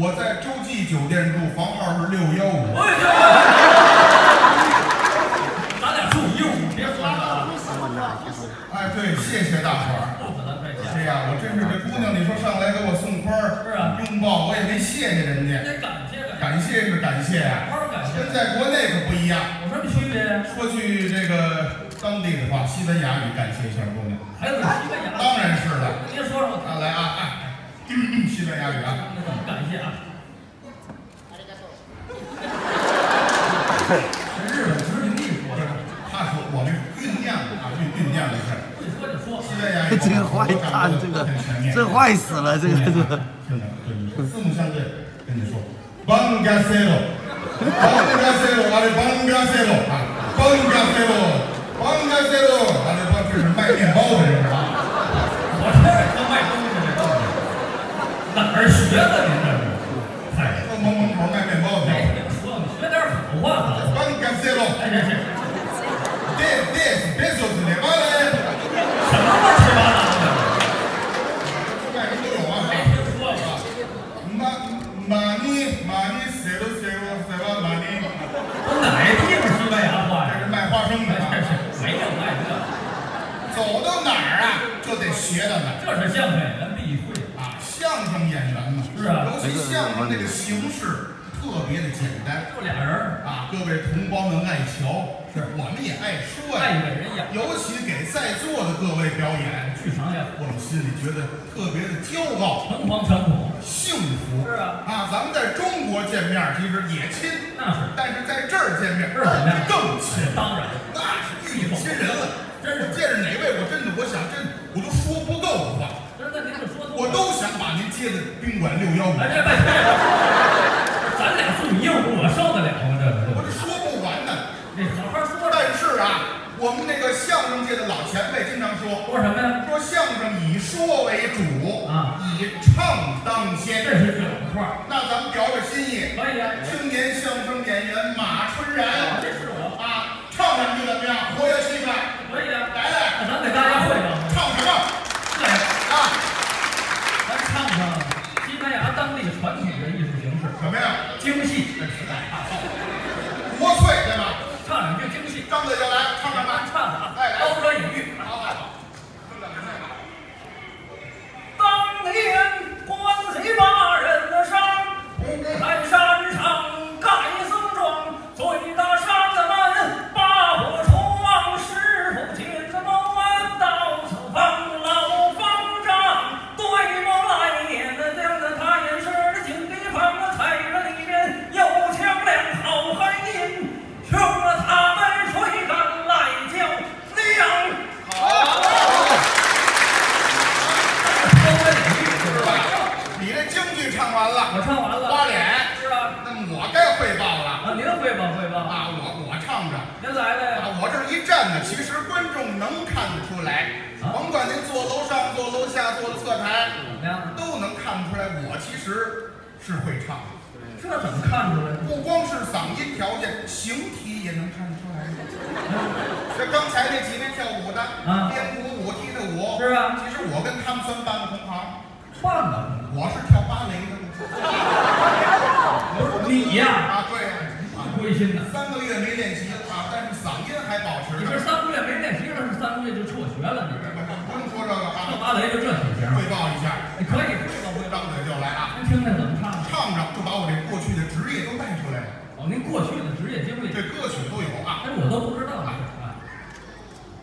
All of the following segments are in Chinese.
我在洲际酒店住，房号是六幺五。咱俩住一屋，别说了，哎，对，谢谢大伙儿。哎呀，我真是这姑娘，你说上来给我送花儿，是啊拥抱，我也没谢谢人家，得感谢是感谢啊，跟。在国内可不一样。有什么区别？说句这个当地的话，西班牙语感谢一下姑娘。还有西班牙。当然是了。您说说，啊，来啊，哎，西班牙语啊，那怎么感谢啊？是日本殖民地说的，他说我们酝酿啊，酝酝酿一下。会说就说。西班牙语这个坏蛋，这个这坏死了，这个这个。听着，对你说，四目相对，跟你说 b a n g a c e r o b a n g a c e r o 啊，这 b a n g a c e r o 啊 e e 这这是。卖面包的人是哪儿学的您这是？哎，说门门口卖面包的哎，你说你学点好话好。b a n g a c e r o 哎，这是这这别说是的，完了，什么乱七八糟的？卖什么都有啊。没听说过。马马尼马尼塞罗塞罗塞罗马尼，都哪一地方西班牙话呀？这是卖花生的这。是没有卖这，走到哪儿啊，就得学到哪儿这是相声演员必会。啊。相声演员，是啊尤其相声这个形式特别的简单就俩人儿，啊。各位同胞们爱瞧，是我们也爱说爱呀。给人演，尤其给在座的各位表演，剧场演，我们心里觉得特别的骄傲、诚惶诚恐。幸福。是啊啊，咱们在中国见面其实也亲，那是，但是在这儿见面这是什么呀？更亲。当然，那是遇见亲人了。真是见着哪位，我真的，我想真，我都说不够的话，我都想把您接到宾馆六幺五。咱俩住一屋，我受得了吗？这我，这说不完呢。这好好说。但是啊，我们那个相声界的老前辈经常说，说什么呀？说相声以说为主啊，以唱当先。这是老话，那咱们表表心意，可以啊。青年相声演员马春然站呢，其实观众能看得出来，啊甭管您坐楼上、坐楼下、坐的侧台？都能看出来，我其实是会唱的。这怎么看出来的？不光是嗓音条件，形体也能看得出来。这刚才那几位跳舞的，啊编鼓舞、踢踏舞，是啊其实我跟他们算半个同行，换了，我是跳芭蕾的。你呀，啊，对呀、啊，归心的。习了，是三个月就辍学了，你这不用说这个跳啊，芭蕾就这体型，汇报一下，你可以汇报汇报。张嘴就来啊，您听听怎么唱的？唱着就把我这过去的职业都带出来了，哦，您过去的职业经历，这歌曲都有啊。哎，我都不知道呢。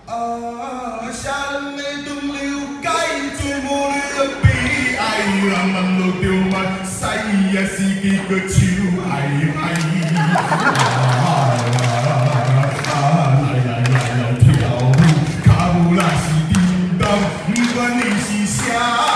啊，啊，山的东流街最无聊悲哀，人们路着嘛，西也是几个手爱爱。叮当，不管你是啥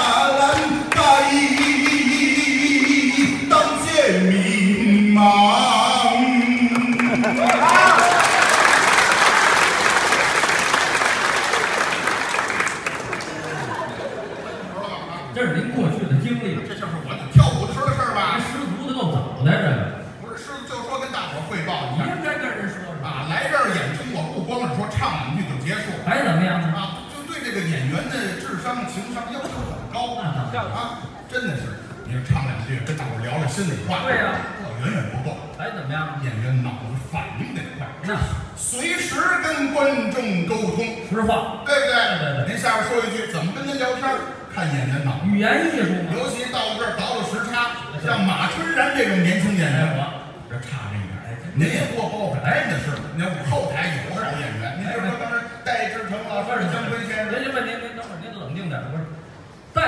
情商要求很高那当然啊，真的是。你说唱两句，跟大伙儿聊聊心里话，对呀远远不够。还怎么样？演员脑子反应得快，那随时跟观众沟通，实话，对不对？对对对您下边说一句，怎么跟您聊天儿？看演员脑子。语言艺术嘛。尤其到这儿倒了时差，像马春然这种年轻演员，哎这差这一点。您也多包涵，真的是。您后台有好演员，您就说当时戴志诚老师、姜昆先生，人家问您，您等会儿您冷静点，不是。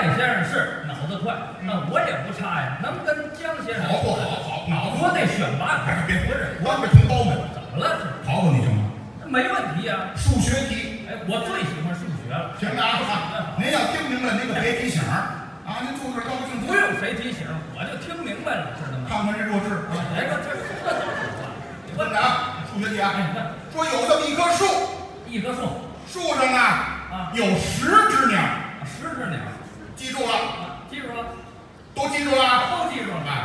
戴先生是脑子快，那我也不差呀，能跟姜先生好不好？好，脑子我得选拔他，还是别不是我们同胞们，怎么了？考考你行吗？没问题呀。数学题，哎，我最喜欢数学了，行了啊。您要听明白，您可别提醒儿啊。您坐这儿高兴，不用谁提醒，我就听明白了，知道吗？看看这弱智啊。哎，这这问问着啊，数学题啊，说有这么一棵树，一棵树树上啊啊有十只鸟，十只鸟，记住了，啊，记住了，都记住了啊。都记住了。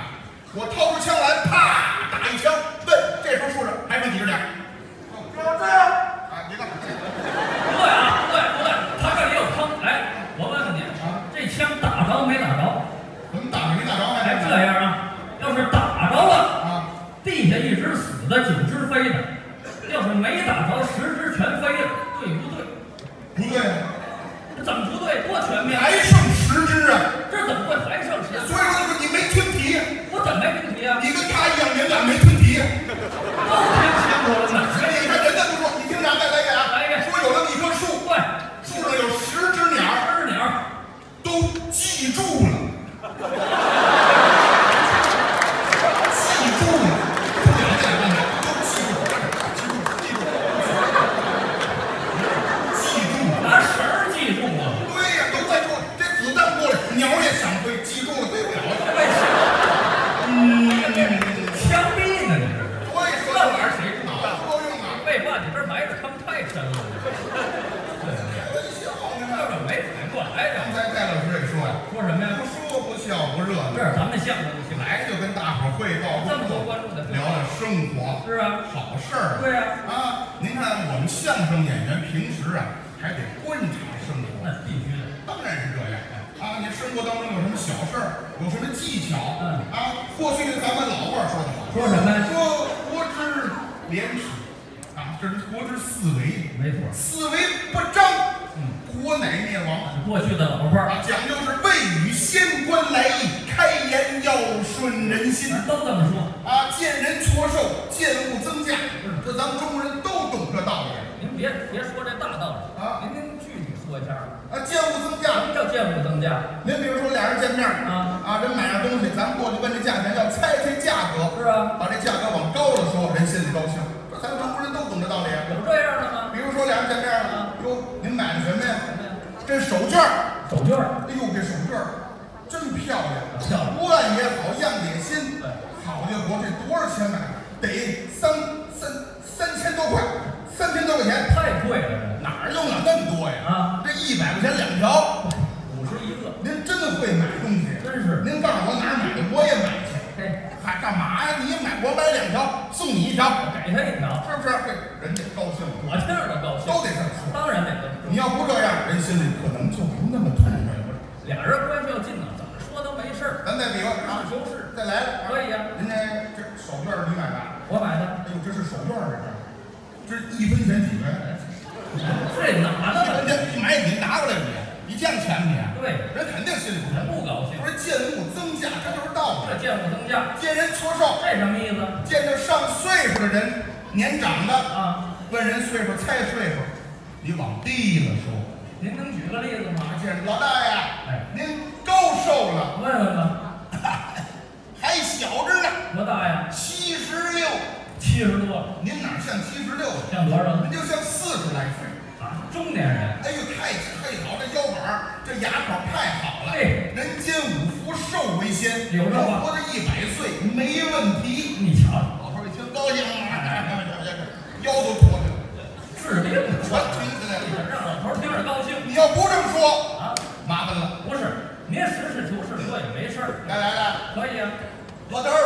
没问题。相声演员平时啊，还得观察生活。那必须的。当然是这样啊！你生活当中有什么小事儿，有什么技巧，嗯啊，过去咱们老话说的好，说什么呀说国之廉耻，啊，这是国之四维，没错，四维不张，嗯，国乃灭亡。过去的老话儿啊，讲究是未雨先官来意，开言要顺人心。都这么说。啊，见人矬瘦，见物增价，这咱们中国人别别说这大道理啊您您具体说一下吧。啊，见物增价什。么叫见物增价？您比如说俩人见面啊啊，人买样东西，咱们过去问这价钱，要猜猜价格，是啊，把这价格往高了说，人心里高兴。这咱们中国人都懂这道理。有这样的吗？比如说俩人见面了，哟，您买的什么呀？这手绢儿，手绢儿，哎呦，这手绢儿真漂亮，漂亮图案也好，样子也新对。好家伙，这多少钱买的？得三三千多块钱，太贵了，哪儿用了那么多呀？啊，这一百块钱两条，这五十一个，您真会买东西。真是。您告诉我哪儿买的，我也买去。嘿，还干嘛呀？你买，我买两条，送你一条，给他一条，是不是？这人家高兴，我听着都高兴。都得这么说。当然得这么说。你要不这样，人心里可能就不那么痛快了。俩人关系要近呢，怎么说都没事儿。咱再比划啊，实事求是，再来了啊。可以呀。人家这手绢儿你买的？我买的，哎呦，这是手绢儿这是，这是一分钱几元？这哪一呢？分钱一买你拿过来你，你见钱你，对，人肯定心里不。不高兴不。是见物增价，这就是道理。这见物增价，见人搓寿，这什么意思见着上岁数的人，年长的，啊？问人岁数猜岁数，你往低了说。您能举个例子吗？见老大实事求是说也没事儿，来来来，可以啊。老头儿，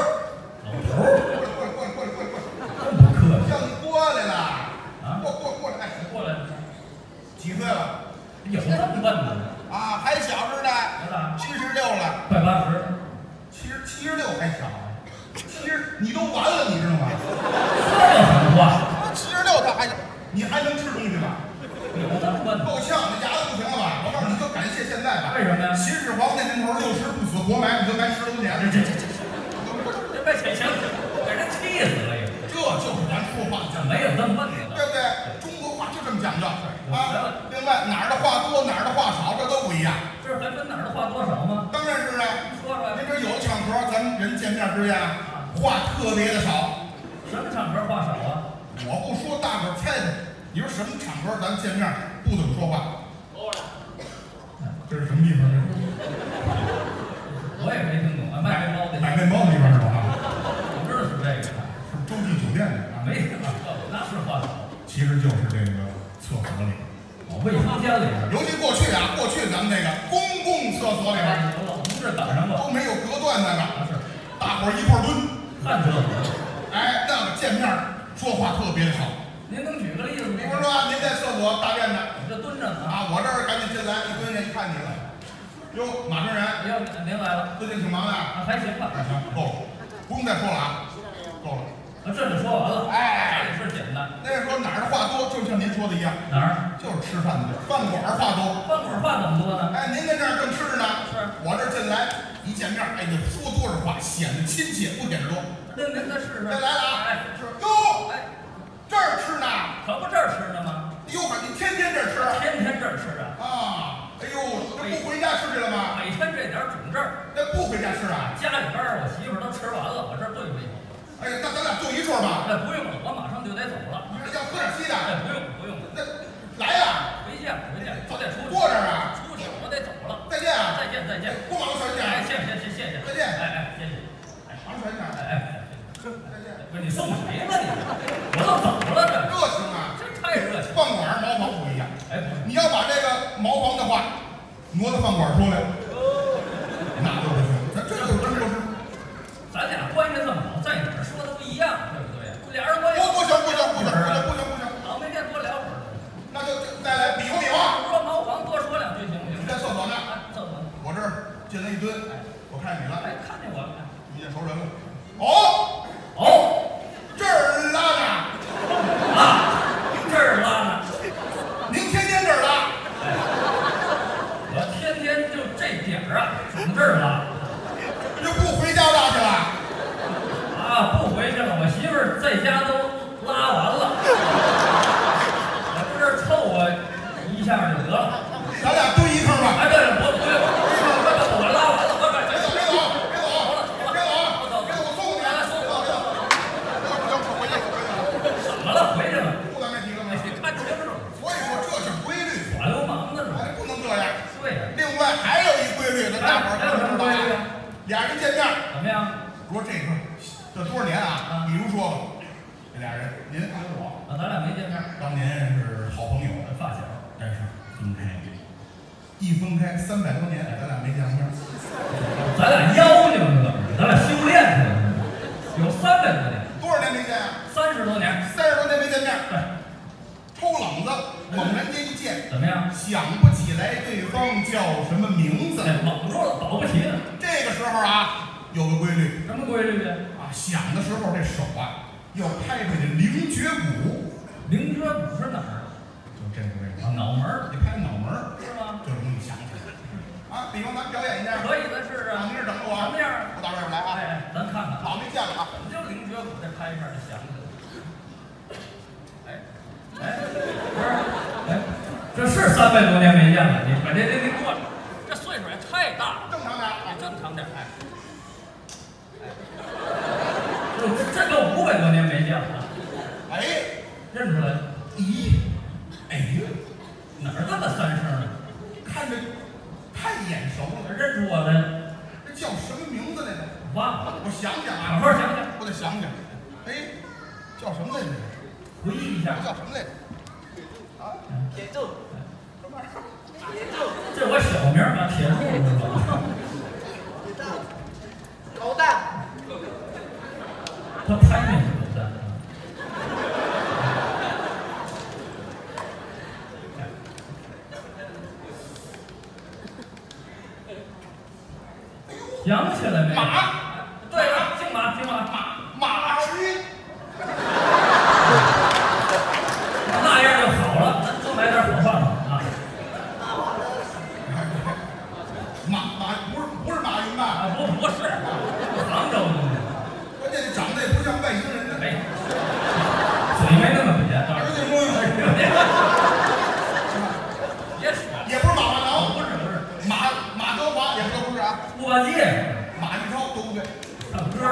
老头儿过来过来过来过来过来过来，这么客气叫你过来了。啊过过过来，哎，过来，几岁了？有这么笨的吗？啊，还小着呢？七十六了，快八十，七十七十六还小啊，七十你都完了，你知道吗？这有什么话？七十六他还小，你还能吃东西吗？有这么笨的？够呛，那牙子不行了吧？我告诉你，你就感谢现在吧。为什么呀秦始皇那年头六十不死活埋，你就埋十多年。这这这这这别行行，给人气死了也。这就是咱说话讲没有这么笨的。对不对？中国话就这么讲究啊。另外哪儿的话多，哪儿的话少，这都不一样。这还分哪儿的话多少吗？当然是啊。说说您说有的场合，咱们人见面之间啊，话特别的少。什么场合话少啊？我不说，大伙儿猜猜，你说什么场合咱见面不怎么说话？这是什么地方？我也没听懂啊，卖面包的。买面包的地方是吧？我知道是这个。是洲际酒店的啊。没听啊，那是话少。其实就是这个厕所里。哦，卫生间里边。尤其过去啊，过去咱们那个公共厕所里边有老同志赶上过。都没有隔断那个，啊是，大伙儿一块儿蹲，看厕所。哎，那个见面说话特别的少。您能举个例子吗？比如说啊，您在厕所大便呢，我这蹲着呢。啊，我这儿进来，一蹲下一看你了，哟，马正然，哟，您来了。最近挺忙的，啊，还行吧。啊，行，够了，不用再说了啊，够了。啊，这就说完了。哎这事简单。那时候哪儿的话多，就像您说的一样，哪儿？就是吃饭的地儿，饭馆儿话多。饭馆话怎么多呢？哎，您在这儿正吃着呢，是我这儿进来一见面，哎呀，说多少话，显得亲切，不显得多。那您再试试。再来了啊！哎，是哟，哎，这儿吃呢，可不这儿吃呢吗？哟呵，你天天这儿吃天天这儿吃这不回家吃去了吗？每天这点儿准这儿，那不回家吃啊？家里边儿我媳妇儿都吃完了，我这儿对付一口。哎呀，那咱俩坐一桌吧。那，不用了，我马上就得走了。你说要喝点稀的？哎，不用不用了，那来呀，回见回见，我得出去。坐这儿啊！出去，我得走了。再见啊！再见再见。过马路小心点哎，啊！谢谢谢谢谢谢。再见哎哎，谢谢。马路小心点哎哎，再见。不是你送谁呢你？我都走了这，热情啊！这太热情。饭馆儿茅房不一样，哎，不是，你要把这个茅房的话挪到饭馆儿出来，那就不行。咱这就是中国式。咱俩关系这么好，在哪儿说的不一样，对不对？俩人关系不不行不行不行不行不行不行，老没见多聊会儿。那就再来比划比划。说茅房多说两句行不行你？在厕所呢，啊，这么，我这儿进来一蹲，我看见你了，哎，看见我了。你见熟人了。哦，哦，这儿拉呢，啊，这儿拉呢。您天天这儿拉，我天天就这点儿啊，从这儿拉就不回家拉去了。啊，不回去了。我媳妇儿在家都拉完了，我这儿凑合一下就得了。咱俩蹲一坑吧。哎，对了，不不用，我拉完了，我别这走别走别走别走啊！别走，我送你。别走别走，不行不行，回去回去。怎么了？回去了。不咱没提了吗？你看清楚，所以说这是规律，耍流氓呢是吧？哎，不能这样。对呀，另外还有一规律，咱大伙儿都知道啊。俩人见面，怎么样？说这个这多少年啊？比如说吧，这俩人您跟我啊，咱俩没见面，当年是好朋友，发小。但是分开，一分开三百多年，咱俩没见过面。咱俩妖精是怎么着？咱俩修炼去了，有三百多年，多少年没见啊？三十多年。三十多年没见面，对，抽冷子，猛然间一见，怎么样？想不起来对方叫什么名字。哎，蒙住了，保不齐呢。这个时候啊，有个规律什么规律呢？啊，想的时候这手啊要拍拍这灵觉骨，灵觉骨是哪儿？就这个位置啊，脑门儿你拍脑门儿，是吗？就容易想起来。啊，比方咱表演一下，可以的，试试。啊，您是怎么我啊，什么样儿？我到这儿来啊，哎哎，咱看看，好没见了啊。怎么就灵觉骨再拍一下就想起来了？哎哎，不是，哎，这是三百多年没见了，你把这这这岁数也太大了。正常点儿哎，正常点儿，哎，哎，这这都五百多年没见了，哎，认出来了？咦，哎呀，哪儿这么三声呢？看着太眼熟了，认出我来了？这叫什么名字来着？忘了，我想想好啊，好想想，我得想想。哎，叫什么来着？回忆一下。叫什么来着？啊铁柱，铁柱，这我小名儿啊，铁柱是吧？狗蛋，他拍那个狗蛋。想起来没？马，对了，姓马，姓马，马，马志英，那样就好了，咱多买点好饭吧啊马马不是不是马云吧？啊！不不是，杭州的，关键长得也不像外星人呢。哎，嘴没那么瘪，哪倒是儿就说别说，也不是马化哦，腾，不是不是，马马德华也都不是啊，猪八戒马玉超都不对，唱歌儿，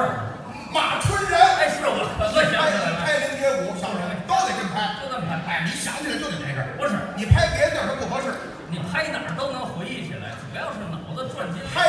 马春仁，哎，是我想拍起来了，拍零街舞小人都得这么拍。就这么拍。哎，你想起来就得这儿，不是你拍别的地儿它不合适，你拍哪儿都能回忆起来，主要是脑子转筋。拍